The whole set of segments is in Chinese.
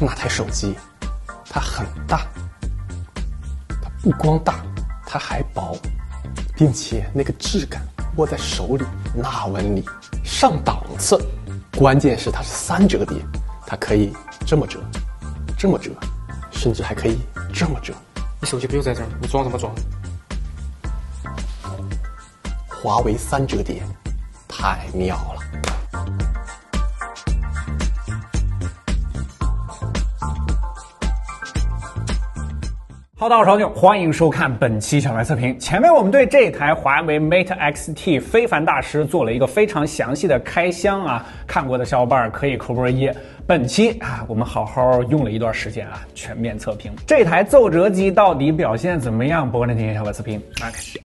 那台手机它很大，它不光大，它还薄，并且那个质感握在手里那纹理上档次。关键是它是三折叠，它可以这么折，这么折，甚至还可以这么折。你手机不就在这儿？你装什么装？华为三折叠，太妙了。好，大家好，欢迎收看本期小白测评。前面我们对这台华为 Mate X-T 非凡大师做了一个非常详细的开箱啊，看过的小伙伴可以扣波一。本期啊，我们好好用了一段时间啊，全面测评这台奏折机到底表现怎么样。播个天小白测评，来开始。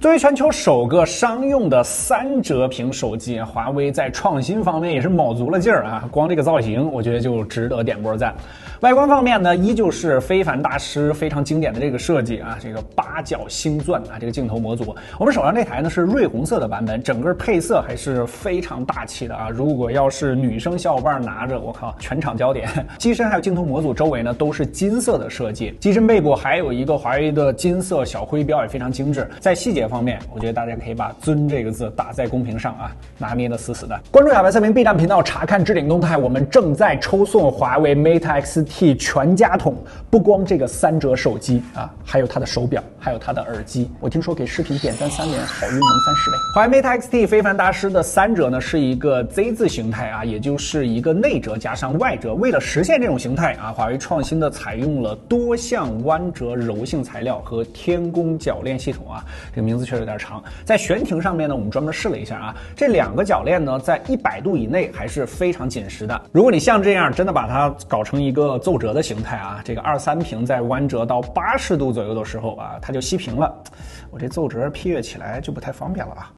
作为全球首个商用的三折屏手机，华为在创新方面也是卯足了劲儿啊！光这个造型，我觉得就值得点波赞。外观方面呢，依旧是非凡大师非常经典的这个设计啊，这个八角星钻啊，这个镜头模组。我们手上这台呢是瑞红色的版本，整个配色还是非常大气的啊！如果要是女生小伙伴拿着，我靠，全场焦点。机身还有镜头模组周围呢都是金色的设计，机身背部还有一个华为的金色小徽标，也非常精致。在细节方面，我觉得大家可以把“尊”这个字打在公屏上啊，拿捏的死死的。关注小白测评 B 站频道，查看置顶动态。我们正在抽送华为 Mate X。T 全家桶，不光这个三折手机啊，还有它的手表，还有它的耳机。我听说给视频点赞三连，好运能翻十倍。华为 Mate X T 非凡大师的三折呢，是一个 Z 字形态啊，也就是一个内折加上外折。为了实现这种形态啊，华为创新的采用了多项弯折柔性材料和天宫铰链系统啊，这个名字确实有点长。在悬停上面呢，我们专门试了一下啊，这两个铰链呢，在一百度以内还是非常紧实的。如果你像这样真的把它搞成一个奏折的形态啊，这个二三屏在弯折到八十度左右的时候啊，它就熄屏了。我这奏折批阅起来就不太方便了啊。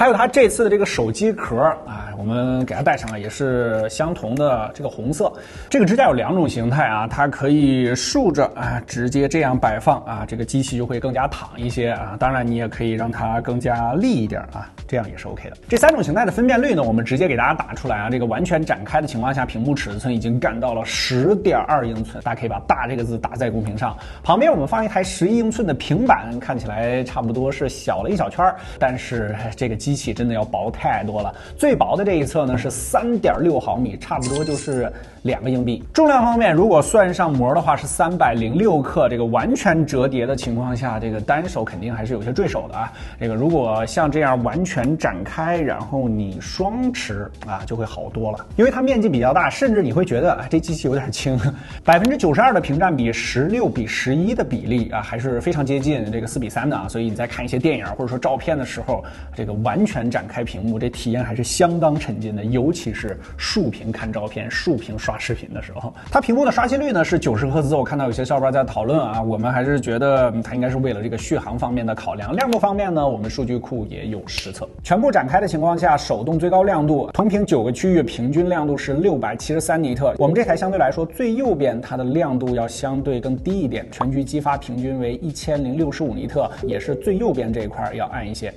还有它这次的这个手机壳啊。我们给它戴上了，也是相同的这个红色。这个支架有两种形态啊，它可以竖着啊，直接这样摆放啊，这个机器就会更加躺一些啊。当然，你也可以让它更加立一点啊，这样也是 OK 的。这三种形态的分辨率呢，我们直接给大家打出来啊。这个完全展开的情况下，屏幕尺寸已经干到了十点二英寸，大家可以把“大”这个字打在公屏上。旁边我们放一台十一英寸的平板，看起来差不多是小了一小圈儿，但是这个机机器真的要薄太多了。最薄的这。一侧呢是三点六毫米，差不多就是两个硬币。重量方面，如果算上膜的话是三百零六克。这个完全折叠的情况下，这个单手肯定还是有些坠手的啊。这个如果像这样完全展开，然后你双持啊，就会好多了。因为它面积比较大，甚至你会觉得啊，这机器有点轻。百分之九十二的屏占比，十六比十一的比例啊，还是非常接近这个四比三的啊。所以你在看一些电影或者说照片的时候，这个完完全展开屏幕，这体验还是相当。沉浸的，尤其是竖屏看照片、竖屏刷视频的时候，它屏幕的刷新率呢是九十赫兹。我看到有些小伙伴在讨论啊，我们还是觉得它应该是为了这个续航方面的考量。亮度方面呢，我们数据库也有实测，全部展开的情况下，手动最高亮度，同屏九个区域平均亮度是六百七十三尼特。我们这台相对来说最右边它的亮度要相对更低一点，全局激发平均为一千零六十五尼特，也是最右边这一块要暗一些。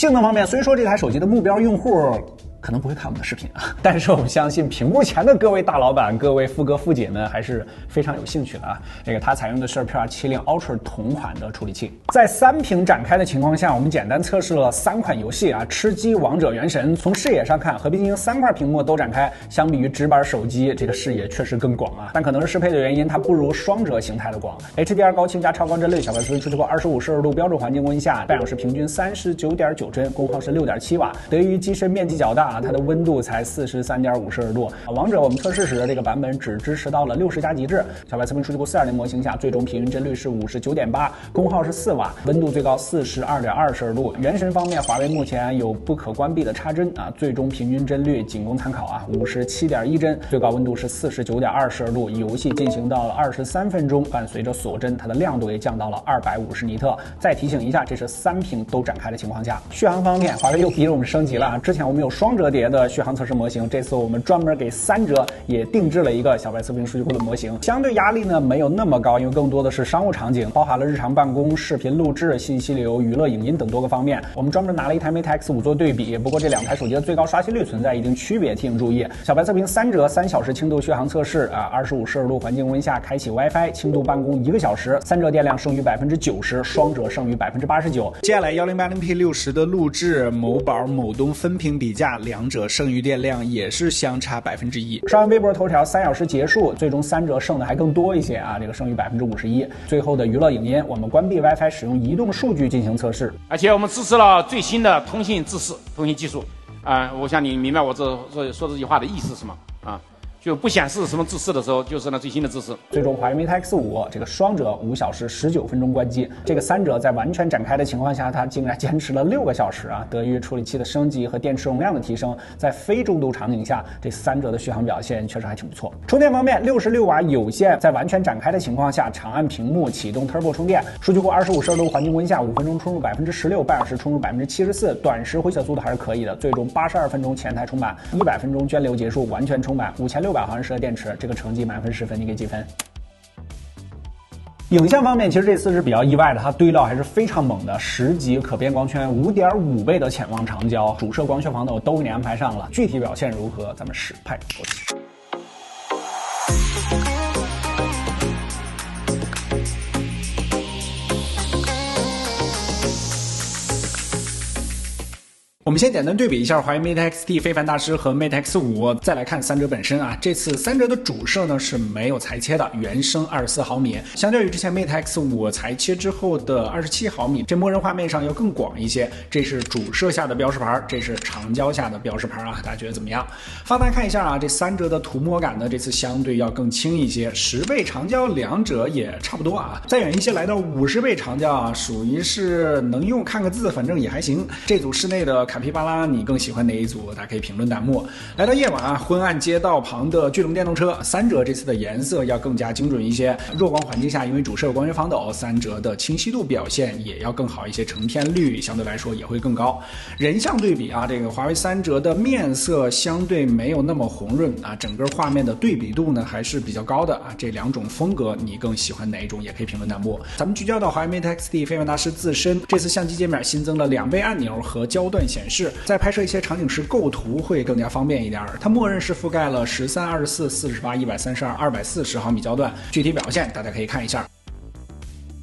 性能方面，虽说这台手机的目标用户。可能不会看我们的视频啊，但是我们相信屏幕前的各位大老板、各位富哥富姐们还是非常有兴趣的啊。这个它采用的是 P270 Ultra 同款的处理器，在三屏展开的情况下，我们简单测试了三款游戏啊，吃鸡、王者、原神。从视野上看，和平精英三块屏幕都展开，相比于直板手机，这个视野确实更广啊。但可能是适配的原因，它不如双折形态的广。HDR 高清加超光帧率，小白测评出过二十五摄氏度标准环境温下，半小时平均三十九点九帧，功耗是六点七瓦。得益于机身面积较大啊。它的温度才四十三点五摄氏度。王者我们测试时的这个版本只支持到了六十加极致。小白测评数据库四点零模型下，最终平均帧率是五十九点八，功耗是四瓦，温度最高四十二点二摄氏度。原神方面，华为目前有不可关闭的插帧啊，最终平均帧率仅供参考啊，五十七点一帧，最高温度是四十九点二摄氏度。游戏进行到了二十三分钟，伴随着锁帧，它的亮度也降到了二百五十尼特。再提醒一下，这是三屏都展开的情况下。续航方面，华为又逼着我们升级了啊，之前我们有双折。叠的续航测试模型。这次我们专门给三折也定制了一个小白测评数据库的模型，相对压力呢没有那么高，因为更多的是商务场景，包含了日常办公、视频录制、信息流、娱乐、影音等多个方面。我们专门拿了一台 Mate X5 做对比，不过这两台手机的最高刷新率存在一定区别，提醒注意。小白测评三折，三小时轻度续航测试啊，二十五摄氏度环境温下开启 WiFi，轻度办公一个小时，三折电量剩余百分之九十，双折剩余百分之八十九。接下来幺零八零 P 六十的录制，某宝、某东分屏比价，两者剩余电量也是相差百分之一。刷完微博头条，三小时结束，最终三折剩的还更多一些啊，这个剩余百分之五十一。最后的娱乐影音，我们关闭 WiFi，使用移动数据进行测试，而且我们支持了最新的通信制式通信技术。啊，我想你明白我这说说这句话的意思是吗？啊。就不显示什么姿势的时候，就是那最新的姿势。最终，华为 Mate X5 这个双折五小时十九分钟关机，这个三折在完全展开的情况下，它竟然坚持了六个小时啊！得益于处理器的升级和电池容量的提升，在非重度场景下，这三折的续航表现确实还挺不错。充电方面，六十六瓦有线，在完全展开的情况下，长按屏幕启动 Turbo 充电，数据库二十五摄氏度环境温下五分钟充入百分之十六，半小时充入百分之七十四，短时回血速度还是可以的。最终八十二分钟前台充满，一百分钟涓流结束，完全充满五千六六百毫安时的电池。这个成绩满分十分，你给几分？影像方面，其实这次是比较意外的，它堆料还是非常猛的，十级可变光圈，五点五倍的潜望长焦，主摄光学防抖都给你安排上了。具体表现如何？咱们实拍过我们先简单对比一下华为 Mate X T 非凡大师和 Mate X 五，再来看三折本身啊。这次三折的主摄呢是没有裁切的，原生二十四毫米，相较于之前 Mate X 五裁切之后的二十七毫米，这默认画面上要更广一些。这是主摄下的标识牌，这是长焦下的标识牌啊，大家觉得怎么样？放大看一下啊，这三折的涂抹感呢，这次相对要更轻一些，十倍长焦两者也差不多啊。再远一些来到五十倍长焦啊，属于是能用看个字，反正也还行。这组室内的卡。皮巴拉，你更喜欢哪一组？大家可以评论弹幕。来到夜晚啊，昏暗街道旁的巨龙电动车，三折这次的颜色要更加精准一些。弱光环境下，因为主摄有光学防抖，三折的清晰度表现也要更好一些，成片率相对来说也会更高。人像对比啊，这个华为三折的面色相对没有那么红润啊，整个画面的对比度呢还是比较高的啊。这两种风格你更喜欢哪一种？也可以评论弹幕。咱们聚焦到华为 Mate X T 飞凡大师自身，这次相机界面新增了两倍按钮和焦段显显示。在拍摄一些场景时构图会更加方便一点。它默认是覆盖了十三、二十四、四十八、一百三十二、二百四十毫米焦段，具体表现大家可以看一下。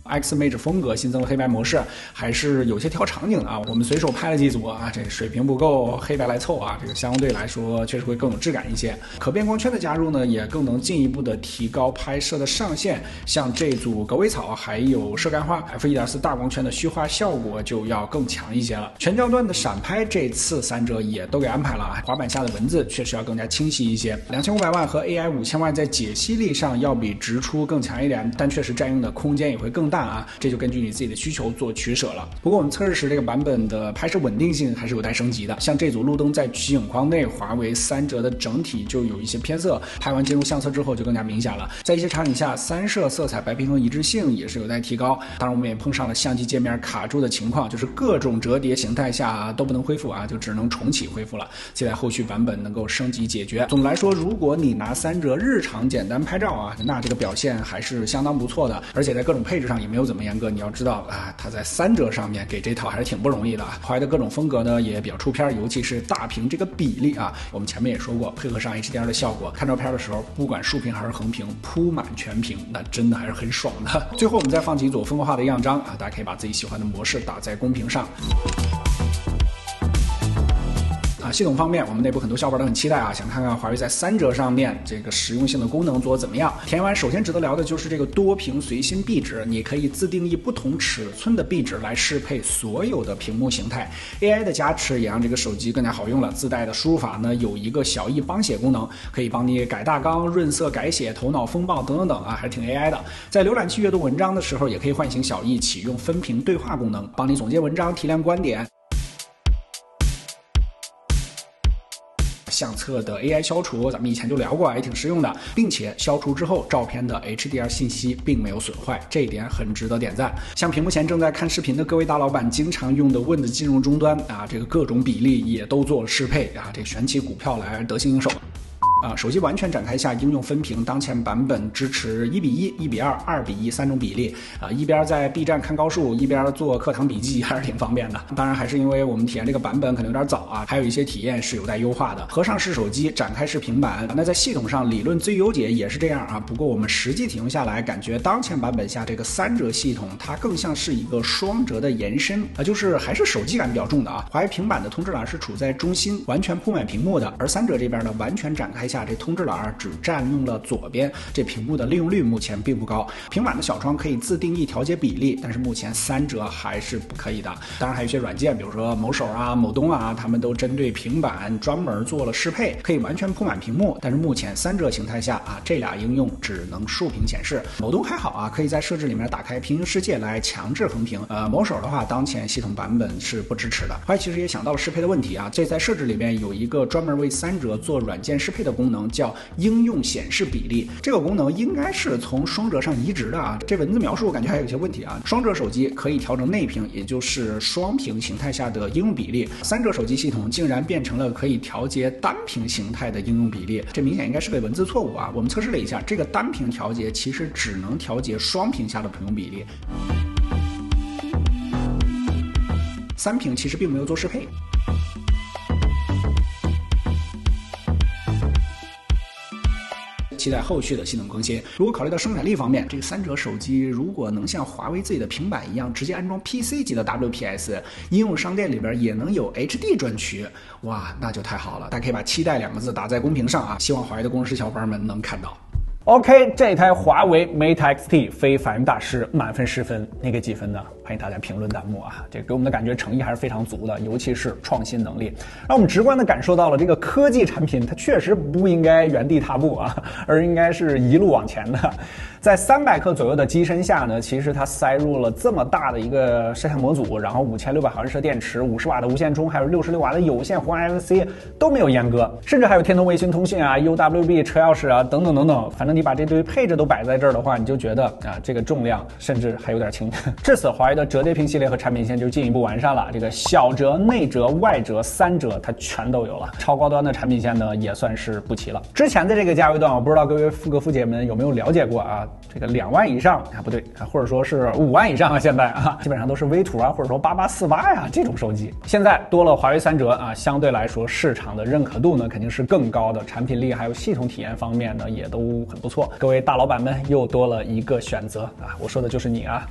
X Mage 风格新增了黑白模式，还是有些挑场景的啊。我们随手拍了几组啊，这水平不够，黑白来凑啊，这个相对来说确实会更有质感一些。可变光圈的加入呢，也更能进一步的提高拍摄的上限。像这组狗尾草还有射干花 f 1.4大光圈的虚化效果就要更强一些了。全焦段的闪拍这次三者也都给安排了啊。滑板下的文字确实要更加清晰一些。两千五百万和 AI 五千万在解析力上要比直出更强一点，但确实占用的空间也会更大。啊，这就根据你自己的需求做取舍了。不过我们测试时这个版本的拍摄稳定性还是有待升级的。像这组路灯在取景框内，华为三折的整体就有一些偏色，拍完进入相册之后就更加明显了。在一些场景下，三摄色彩白平衡一致性也是有待提高。当然，我们也碰上了相机界面卡住的情况，就是各种折叠形态下都不能恢复啊，就只能重启恢复了。期待后续版本能够升级解决。总的来说，如果你拿三折日常简单拍照啊，那这个表现还是相当不错的，而且在各种配置上也。没有怎么严格，你要知道啊，它在三折上面给这套还是挺不容易的。华为的各种风格呢也比较出片，尤其是大屏这个比例啊，我们前面也说过，配合上 HDR 的效果，看照片的时候，不管竖屏还是横屏，铺满全屏，那真的还是很爽的。最后我们再放几组风格化的样张啊，大家可以把自己喜欢的模式打在公屏上。系统方面，我们内部很多小伙伴都很期待啊，想看看华为在三折上面这个实用性的功能做怎么样。填完，首先值得聊的就是这个多屏随心壁纸，你可以自定义不同尺寸的壁纸来适配所有的屏幕形态。AI 的加持也让这个手机更加好用了。自带的输入法呢，有一个小易帮写功能，可以帮你改大纲、润色、改写、头脑风暴等等等啊，还挺 AI 的。在浏览器阅读文章的时候，也可以唤醒小易启用分屏对话功能，帮你总结文章、提炼观点。相册的 AI 消除，咱们以前就聊过，也挺实用的，并且消除之后照片的 HDR 信息并没有损坏，这一点很值得点赞。像屏幕前正在看视频的各位大老板经常用的 Win 的金融终端啊，这个各种比例也都做了适配啊，这选起股票来得心应手。啊，手机完全展开下应用分屏，当前版本支持一比一、一比二、二比一三种比例。啊，一边在 B 站看高数，一边做课堂笔记，还是挺方便的。当然，还是因为我们体验这个版本可能有点早啊，还有一些体验是有待优化的。合上是手机，展开是平板。那在系统上，理论最优解也是这样啊。不过我们实际体用下来，感觉当前版本下这个三折系统，它更像是一个双折的延伸啊，就是还是手机感比较重的啊。华为平板的通知栏是处在中心，完全铺满屏幕的，而三折这边呢，完全展开下这通知栏只占用了左边，这屏幕的利用率目前并不高。平板的小窗可以自定义调节比例，但是目前三折还是不可以的。当然还有一些软件，比如说某手啊、某东啊，他们都针对平板专门做了适配，可以完全铺满屏幕。但是目前三折形态下啊，这俩应用只能竖屏显示。某东还好啊，可以在设置里面打开平行世界来强制横屏。呃，某手的话，当前系统版本是不支持的。后来其实也想到了适配的问题啊，这在设置里面有一个专门为三折做软件适配的功能，叫应用显示比例。这个功能应该是从双折上移植的啊。这文字描述我感觉还有些问题啊。双折手机可以调整内屏，也就是双屏形态下的应用比例。三折手机系统竟然变成了可以调节单屏形态的应用比例，这明显应该是个文字错误啊。我们测试了一下，这个单屏调节其实只能调节双屏下的屏幕比例，三屏其实并没有做适配。期待后续的系统更新。如果考虑到生产力方面，这个三折手机如果能像华为自己的平板一样，直接安装 PC 级的 WPS，应用商店里边也能有 HD 专区，哇，那就太好了！大家可以把“期待”两个字打在公屏上啊，希望华为的工程师小伙伴们能看到。OK，这台华为 Mate X-T 非反应大师满分十分，你给几分呢？欢迎大家评论弹幕啊！这给我们的感觉诚意还是非常足的，尤其是创新能力，让我们直观的感受到了这个科技产品它确实不应该原地踏步啊，而应该是一路往前的。在三百克左右的机身下呢，其实它塞入了这么大的一个摄像模组，然后五千六百毫安时电池，五十瓦的无线充，还有六十六瓦的有线红外 NFC 都没有阉割，甚至还有天通卫星通信啊、UWB 车钥匙啊等等等等。反正你把这堆配置都摆在这儿的话，你就觉得啊，这个重量甚至还有点轻。至此，华为的折叠屏系列和产品线就进一步完善了，这个小折、内折、外折三折它全都有了。超高端的产品线呢，也算是不齐了。之前的这个价位段，我不知道各位富哥富姐们有没有了解过啊？这个两万以上啊，不对啊，或者说是五万以上啊，现在啊，基本上都是微图啊，或者说八八四八呀这种手机。现在多了华为三折啊，相对来说市场的认可度呢肯定是更高的，产品力还有系统体验方面呢也都很不错。各位大老板们又多了一个选择啊，我说的就是你啊。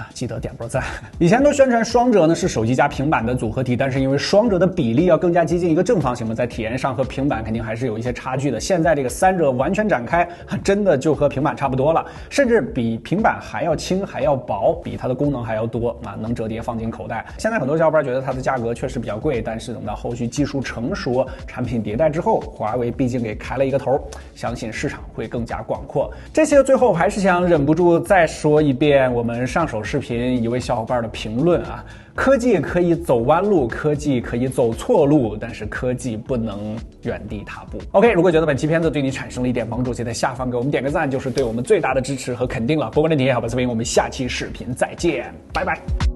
啊，记得点波赞。以前都宣传双折呢是手机加平板的组合体，但是因为双折的比例要更加接近一个正方形嘛，在体验上和平板肯定还是有一些差距的。现在这个三折完全展开，真的就和平板差不多了，甚至比平板还要轻，还要薄，比它的功能还要多啊，能折叠放进口袋。现在很多小伙伴觉得它的价格确实比较贵，但是等到后续技术成熟、产品迭代之后，华为毕竟给开了一个头，相信市场会更加广阔。这些最后还是想忍不住再说一遍，我们上手。视频一位小伙伴的评论啊，科技可以走弯路，科技可以走错路，但是科技不能原地踏步。OK，如果觉得本期片子对你产生了一点帮助，记得下方给我们点个赞，就是对我们最大的支持和肯定了。不管你点好吧，这边我们下期视频再见，拜拜。